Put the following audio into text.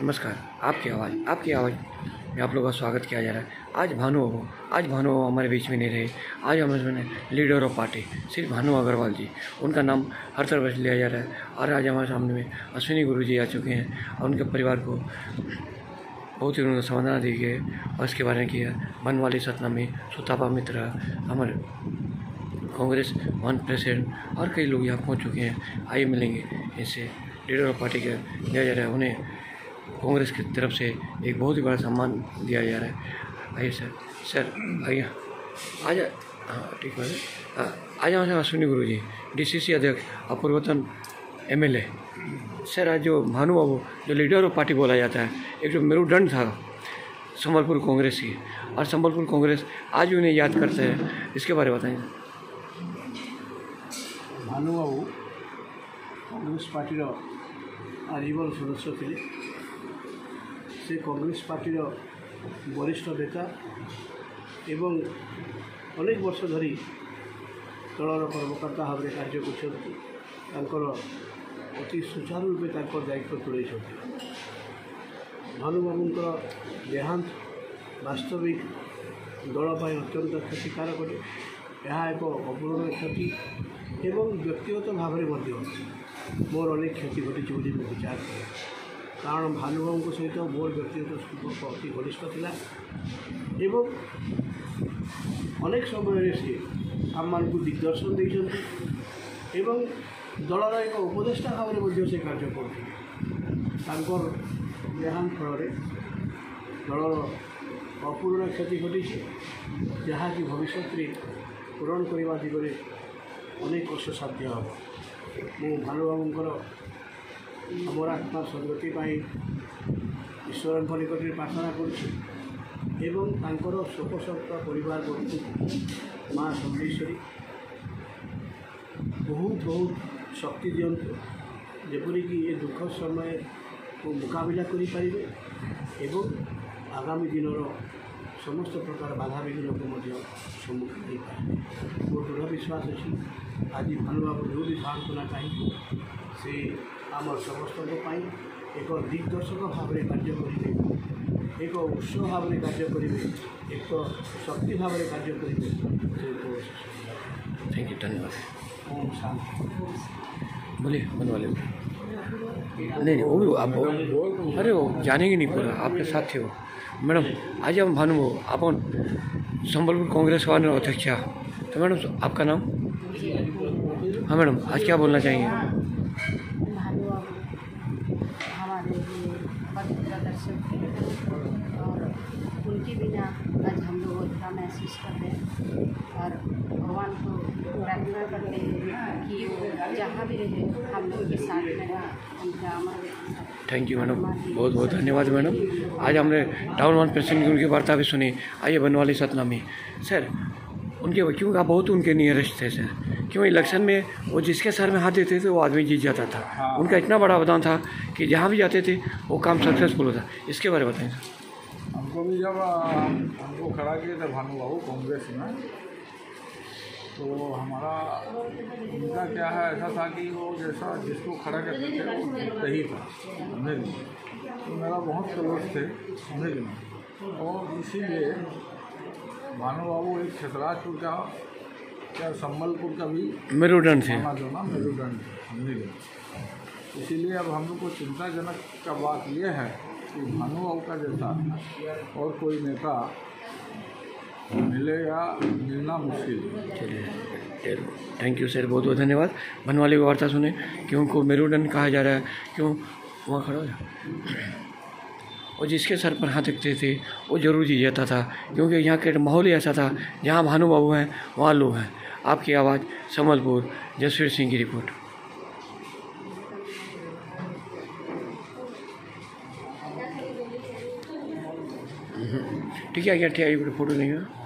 नमस्कार, आपकी आवाज़ आपकी आवाज़। में आप लोगों का स्वागत किया जा रहा है। आज भानु बाबू, आज भानु हमारे बीच में नहीं रहे। आज हमारे में leader of party, Shri Bhanu Agarwal ji. उनका नाम हर तरफ़ से लिया जा रहा है और आज हमारे सामने में अश्विनी गुरु जी आ चुके हैं। और उनके परिवार को बहुत ही उन्होंने समाधान दी गई और इसके बारे में किया। बनवाली सतनामी, सुतापा मित्रा, हमारे कांग्रेस वन प्रेसिडेंट और कई लोग यहाँ पहुँच चुके हैं। आइए मिलेंगे इनसे। लीडर ऑफ़ पार्टी का दिया जा रहा है। उन्हें कांग्रेस की तरफ़ से एक बहुत ही बड़ा सम्मान दिया जा रहा है। आइए सर सर, आइए। आ जा हाँ ठीक है। आ आज सर अश्विनी गुरु जी डी सी अध्यक्ष और पूर्वतन ए सर, आज जो भानु बाबू, जो लीडर ऑफ़ पार्टी बोला जाता है, एक जो मेरुदंड था, संबलपुर कांग्रेस की। और संबलपुर कांग्रेस आज भी उन्हें याद करते हैं। इसके बारे में बताएँगे भानु बाबू, कांग्रेस पार्टी आजीवन सदस्य थे। ସେ କଂଗ୍ରେସ ପାର୍ଟିର ବରିଷ୍ଠ ନେତା ଏବଂ ଅନେକ ବର୍ଷ ଧରି ଦଳର କର୍ମକର୍ତ୍ତା ଭାବରେ କାର୍ଯ୍ୟ କରିଛନ୍ତି ତାଙ୍କର ଅତି ସୁଚାରୁ ରୂପେ ତାଙ୍କର ଦାୟିତ୍ୱ ତୁଲେଇଛନ୍ତି ଭାନୁବାବୁଙ୍କର ଦେହାନ୍ତ ବାସ୍ତବିକ ଦଳ ପାଇଁ ଅତ୍ୟନ୍ତ କ୍ଷତିକାରକ ଅଟେ ଏହା ଏକ ଅପୂରଣୀୟ କ୍ଷତି ଏବଂ ବ୍ୟକ୍ତିଗତ ଭାବରେ ମଧ୍ୟ ମୋର ଅନେକ କ୍ଷତି ଘଟିଛି ବୋଲି ମୁଁ ବିଚାର କରେ କାରଣ ଭାନୁବାବୁଙ୍କ ସହିତ ମୋର ବ୍ୟକ୍ତିଗତ ସମ୍ପର୍କ ଅତି ଘନିଷ୍ଠ ଥିଲା ଏବଂ ଅନେକ ସମୟରେ ସେ ଆମମାନଙ୍କୁ ଦିଗ୍ଦର୍ଶନ ଦେଇଛନ୍ତି ଏବଂ ଦଳର ଏକ ଉପଦେଷ୍ଟା ଭାବରେ ମଧ୍ୟ ସେ କାର୍ଯ୍ୟ କରୁଥିଲେ ତାଙ୍କର ଦେହାନ୍ତ ଫଳରେ ଦଳର ଅପୂରଣ କ୍ଷତି ଘଟିଛି ଯାହାକି ଭବିଷ୍ୟତରେ ପୂରଣ କରିବା ଦିଗରେ ଅନେକ କଷ୍ଟସାଧ୍ୟ ହେବ ମୁଁ ଭାନୁବାବୁଙ୍କର ଆମର ଆତ୍ମା ସଦ୍ଗତି ପାଇଁ ଈଶ୍ୱରଙ୍କ ନିକଟରେ ପ୍ରାର୍ଥନା କରୁଛି ଏବଂ ତାଙ୍କର ଶୋକସନ୍ତ ପରିବାର ବର୍ଗକୁ ମା ସମଲେଶ୍ୱରୀ ବହୁତ ବହୁତ ଶକ୍ତି ଦିଅନ୍ତୁ ଯେପରିକି ଏ ଦୁଃଖ ସମୟକୁ ମୁକାବିଲା କରିପାରିବେ ଏବଂ ଆଗାମୀ ଦିନର ସମସ୍ତ ପ୍ରକାର ବାଧାବିଘ୍ନକୁ ମଧ୍ୟ ସମ୍ମୁଖୀନ ହୋଇପାରିବେ ମୋର ଦୃଢ଼ ବିଶ୍ୱାସ ଅଛି ଆଜି ଭାନୁବାବୁ ଯେଉଁ ବି ସାନ୍ତ୍ୱନା ଚାହିଁବୁ ସେ ଆମର ସମସ୍ତଙ୍କ ପାଇଁ ଏକ ଦିଗ୍ଦର୍ଶକ ଭାବରେ କାର୍ଯ୍ୟ କରିବେ ଏକ ଉତ୍ସ ଭାବରେ କାର୍ଯ୍ୟ କରିବେ ଏକ ଶକ୍ତି ଭାବରେ କାର୍ଯ୍ୟ କରିବେ ସେ थैंक यू धन्यवाद ଓମ୍ ଶାନ୍ତି बोलिए बनवाले नहीं नहीं वो भी आप अरे वो जानेंगे नहीं पूरा आपके साथ थे वो मैडम आज हम भानु अपन संबलपुर कांग्रेस वाले अध्यक्ष हैं। तो मैडम आपका नाम हाँ मैडम आज क्या बोलना चाहेंगे प्रदर्शक थे और उनके बिना आज हम लोग अधूरा महसूस कर रहे हैं। और भगवान को प्रार्थना करते हैं कि वो जहाँ भी रहे हम लोग के साथ में उनका हमारे थैंक यू मैडम बहुत बहुत धन्यवाद मैडम आज हमने टाउन वन प्रेसिडेंट की उनकी वार्ता भी सुनी। आइए बनवाली सतनामी। सर उनके क्यों आप बहुत उनके नियरेस्ट थे सर क्यों इलेक्शन में वो जिसके सर में हाथ देते थे वो आदमी जीत जाता था। हाँ। उनका इतना बड़ा अवदान था कि जहाँ भी जाते थे वो काम सक्सेसफुल होता। इसके बारे में बताएँ। सर हमको भी जब हमको खड़ा किए थे भानु बाबू कांग्रेस में तो हमारा उनका क्या है ऐसा था कि वो जैसा जिसको खड़ा करते थे वो जीतते ही था कि तो मेरा बहुत क्लोज थे कि और इसीलिए भानु बाबू एक छतराजपुर का क्या संबलपुर का भी मेरुदंड ना मेरुदंड कि नहीं? इसीलिए अब हम लोग को चिंताजनक का बात यह है कि भानु बाबू का जैसा और कोई नेता मिलेगा मिलना मुश्किल। है चलिए थैंक यू सर बहुत बहुत धन्यवाद। बनवाली की वार्ता सुने क्यों उनको मेरुदंड कहा जा रहा है क्यों वहाँ खड़ा हो जा और जिसके सर पर हाथ रखते थे, वो ज़रूर जी जाता था, क्योंकि यहाँ के माहौल ही ऐसा था, जहाँ भानु बाबू हैं, वहाँ लोग हैं। आपकी आवाज़, संबलपुर, जसवीर सिंह की रिपोर्ट। ठीक है, क्या ठीक है फ़ोटो नहीं लेंगे